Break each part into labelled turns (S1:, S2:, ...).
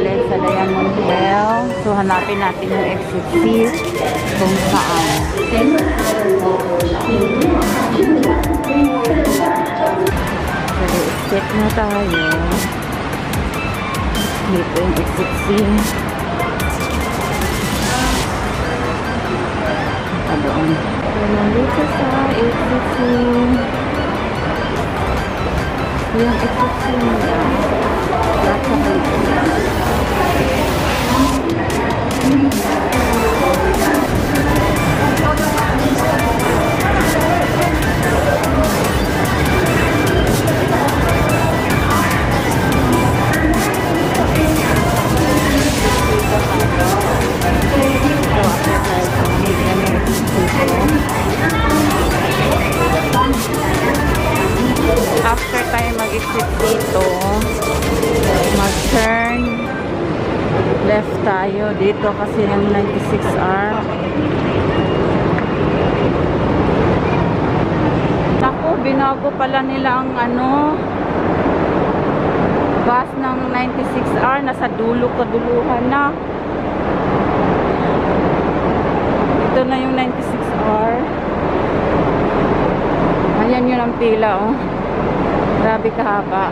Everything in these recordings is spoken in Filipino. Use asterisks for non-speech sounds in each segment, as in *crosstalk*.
S1: ulit sa Diamond Hill. So, hanapin natin yung exit C kung saan. So, exit na tayo. Dito yung exit C. Ito doon. So, nandito sa exit C. Yung exit nila. Mag-exit dito, mag-turn left tayo dito kasi yung 96R. Naku, binago pala nila ang ano bus ng 96R nasa dulo kaduluhan na. Ito na yung 96R. Ayan yun ang pila oh. Grabe kahaba.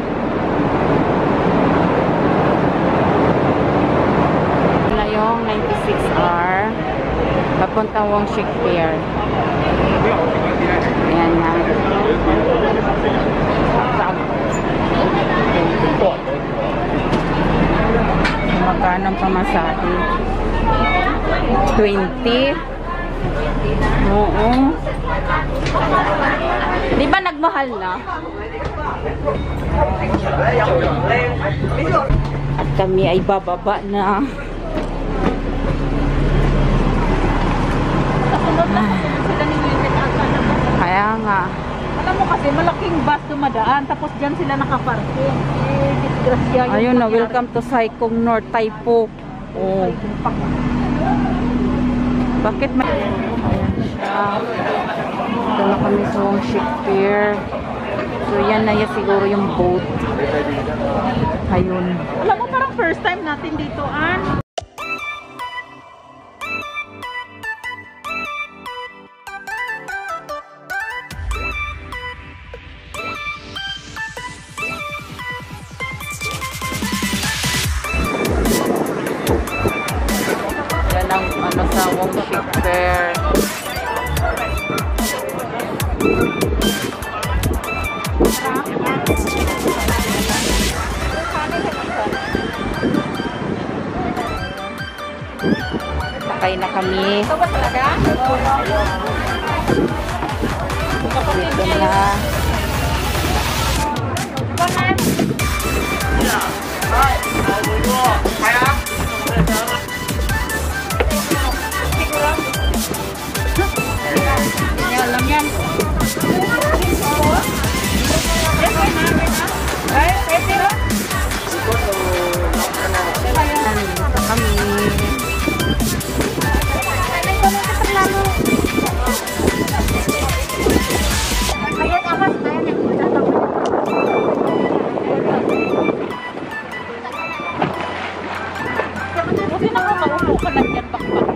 S1: na yung 96R papuntang Wong Shik Pier. Ayan na magkano pamasahe 20 oo nagmahal na at kami ay bababa na Kaya nga.
S2: Alam mo kasi malaking bus dumadaan tapos diyan sila nakaparking. Eh, disgrasya
S1: Ayun na, welcome to Saikong North Taipo. Oh. Bakit may... Ayan siya. Kami sa Ship Pier. So yan na yan siguro yung boat. Ayun.
S2: Alam mo parang first time natin dito, An.
S1: Yan ang ano sa Wong Ship Pier. Sakay na kami.
S2: Ito ba talaga?
S1: Dito na.
S2: Hindi Buti nakakaupo ka lang yan, bakbak.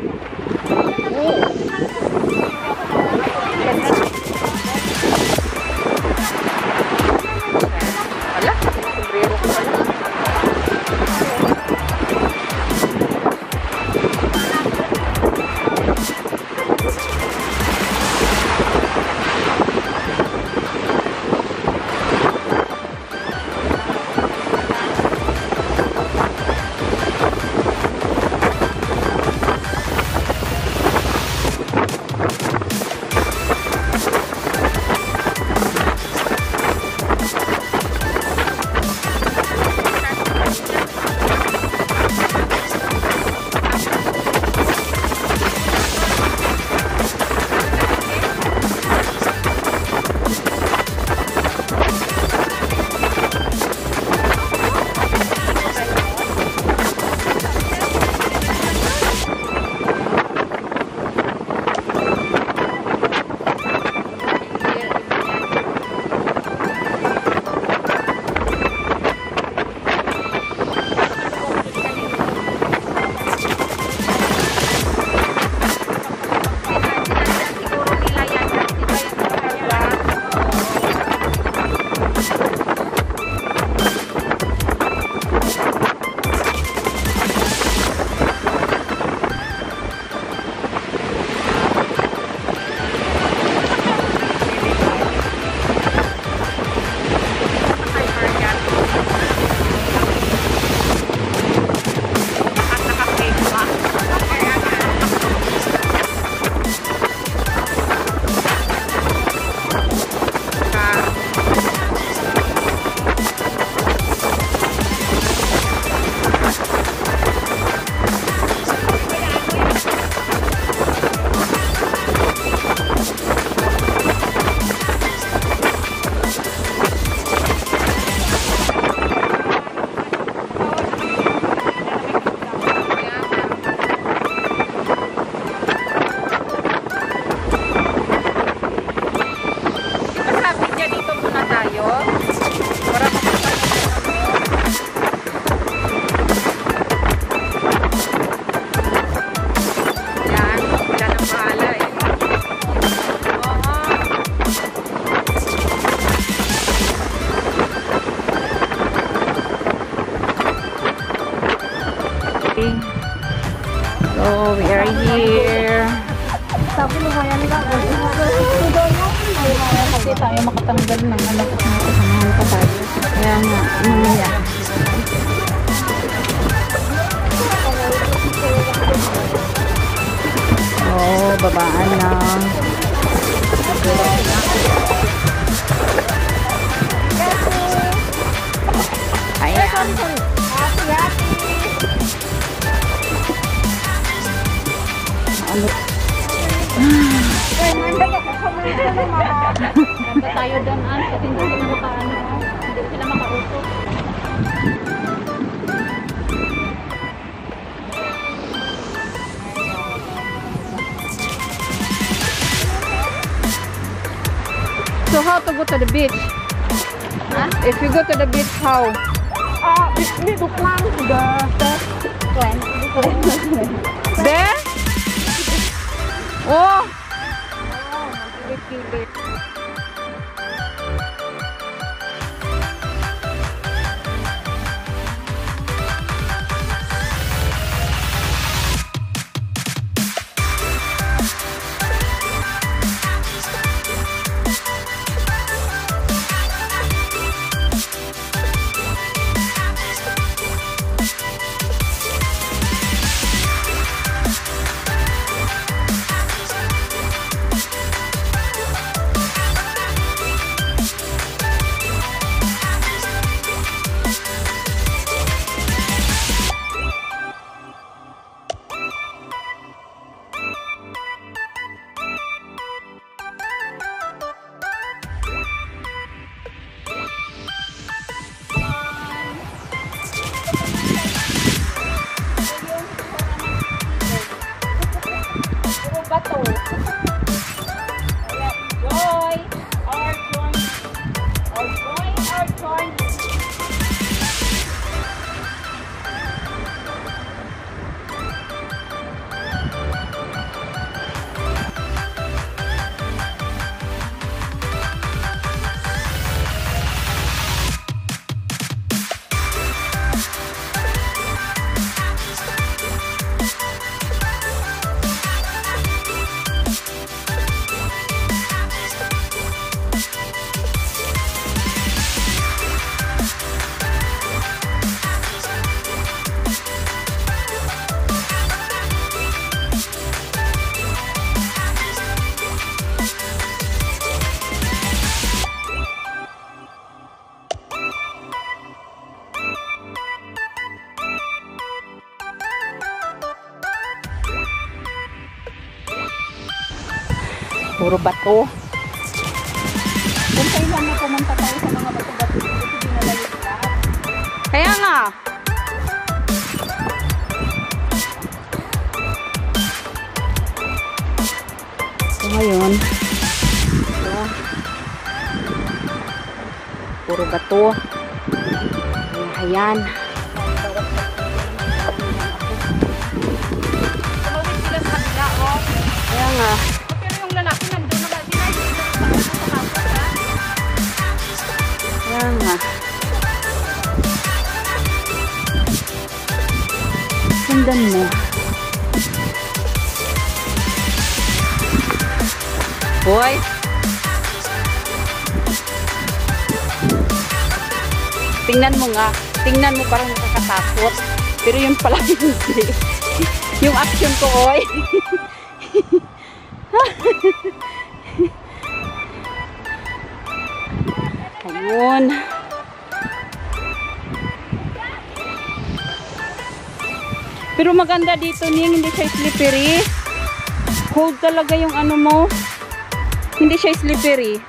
S2: Hindi tayo makatanggal ng ano.
S1: Samahan pa tayo. Kaya nga, mamaya. Oh, babaan na. Ayan. Ano?
S2: Tayo doon, an, kasi hindi sila makaano, hindi sila makaupo.
S1: So how to go to the beach?
S2: Huh?
S1: If you go to the beach, how?
S2: Ah, dito lang, the first plan.
S1: There? Oh!
S2: Puro
S1: Puro bato.
S2: Kung kailan na pumunta tayo sa mga bato-bato, ito dinala yung lahat.
S1: Kaya nga. So ngayon, ito, puro bato. Ayan.
S2: Tumawid
S1: Sundan mo. Boy. Tingnan mo nga. Tingnan mo parang nakakatakot. Pero yung pala *laughs* hindi. yung action ko, oy. *laughs* Ayun. Pero maganda dito ning hindi siya slippery. Hold talaga yung ano mo. Hindi siya slippery.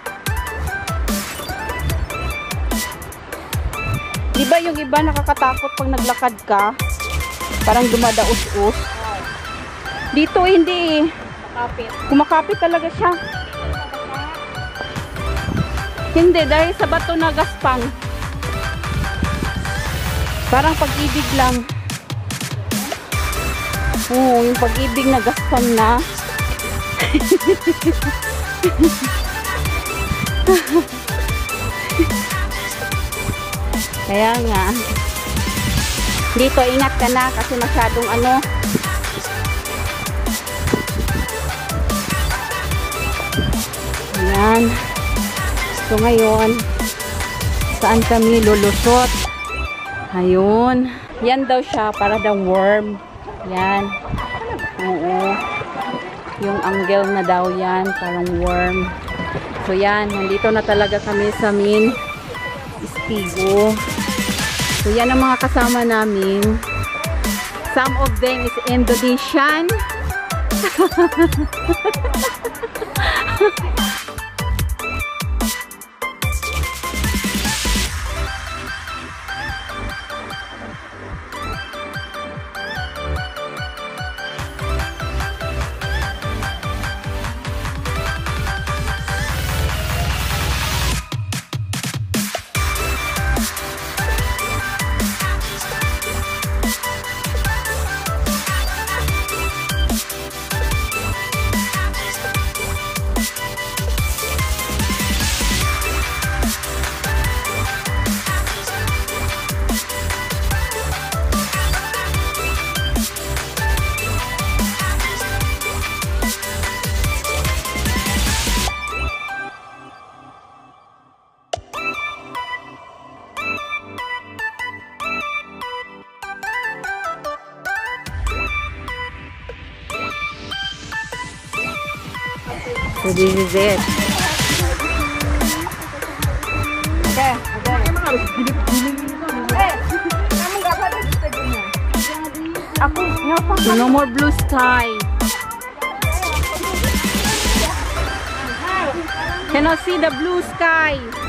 S1: Di ba yung iba nakakatakot pag naglakad ka? Parang dumadaus-us. Dito hindi eh.
S2: Kapit.
S1: Kumakapit talaga siya. Hindi, dahil sa bato na gaspang. Parang pag-ibig lang. Oo, yung pag-ibig nagaspam na. *laughs* Kaya nga. Dito, ingat ka na kasi masyadong ano. Ayan. So, ngayon, saan kami lulusot? Ayun. Yan daw siya para daw worm. Yan. Oo. Yung angle na daw yan, parang worm. So yan, nandito na talaga kami sa main Istigo. So yan ang mga kasama namin. Some of them is Indonesian. *laughs* It.
S2: Ako, nga pa.
S1: So no more blue sky. Cannot see the blue sky.